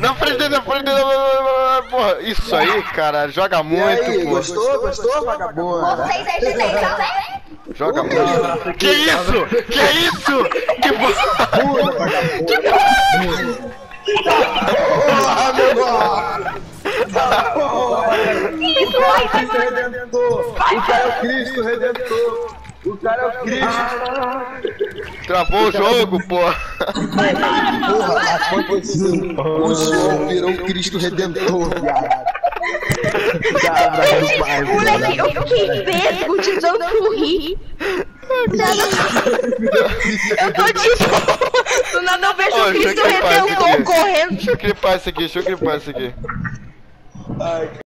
Na frente dele, na frente dele. Porra, isso aí, cara, joga muito, aí, pô. gostou? Gostou, vagabunda? Vocês tá bem? Joga muito. Que isso? Que isso? Que porra? Que isso, vai, vai, é o Cristo Redentor! O cara é o Cristo! Travou o jogo, porra. Porra! O João virou o Cristo Redentor, viado! Moleque, eu fiquei vesgo de tanto rir. Eu tô tipo. Do nada eu vejo o Cristo Redentor correndo. Deixa eu clipar isso aqui, deixa eu clipar isso aqui. Ai,